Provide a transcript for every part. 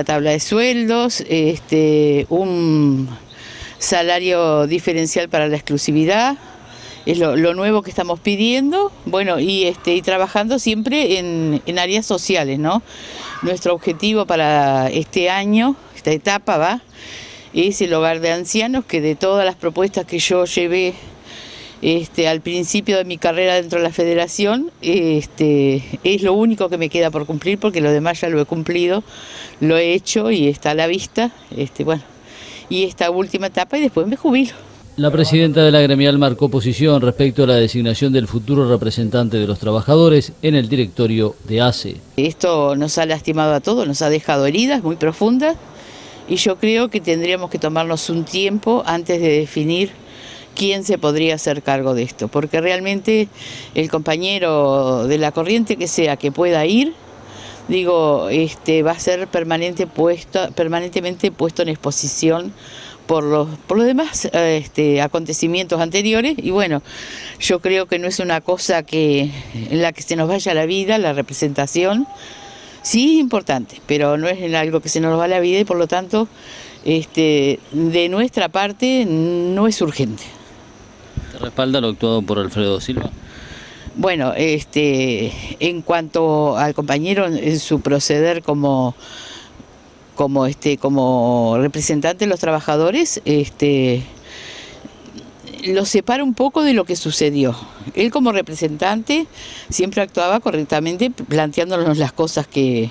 La tabla de sueldos, este, un salario diferencial para la exclusividad, es lo, nuevo que estamos pidiendo, bueno, y, este, y trabajando siempre en, en áreas sociales, ¿no? Nuestro objetivo para este año, esta etapa va, es el hogar de ancianos, que de todas las propuestas que yo llevé este, al principio de mi carrera dentro de la federación, este, es lo único que me queda por cumplir porque lo demás ya lo he cumplido, lo he hecho y está a la vista, este, bueno, y esta última etapa y después me jubilo. La presidenta de la gremial marcó posición respecto a la designación del futuro representante de los trabajadores en el directorio de ACE. Esto nos ha lastimado a todos, nos ha dejado heridas muy profundas y yo creo que tendríamos que tomarnos un tiempo antes de definir quién se podría hacer cargo de esto, porque realmente el compañero de la corriente que sea que pueda ir, digo, este, va a ser permanentemente puesto en exposición por los, por los demás este, acontecimientos anteriores. Y bueno, yo creo que no es una cosa que en la que se nos vaya la vida, la representación, sí es importante, pero no es en algo que se nos va la vida y por lo tanto este, de nuestra parte no es urgente respalda lo actuado por Alfredo Silva? Bueno, este, en cuanto al compañero en su proceder como como este como representante de los trabajadores, este lo separa un poco de lo que sucedió. Él como representante siempre actuaba correctamente planteándonos las cosas que,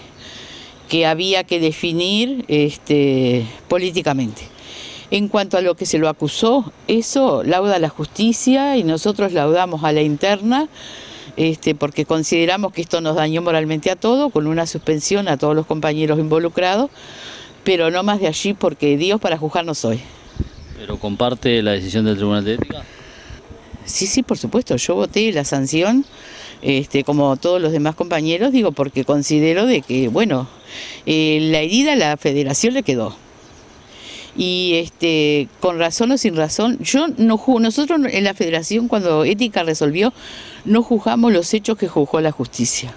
que había que definir este, políticamente. En cuanto a lo que se lo acusó, eso lauda la justicia y nosotros laudamos a la interna este, porque consideramos que esto nos dañó moralmente a todos, con una suspensión a todos los compañeros involucrados, pero no más de allí porque Dios para juzgar no soy. ¿Pero comparte la decisión del Tribunal de Ética? Sí, sí, por supuesto, yo voté la sanción, este, como todos los demás compañeros, digo, porque considero de que, bueno, eh, la herida a la federación le quedó y este, con razón o sin razón, yo no nosotros en la federación cuando Ética resolvió, no juzgamos los hechos que juzgó la justicia.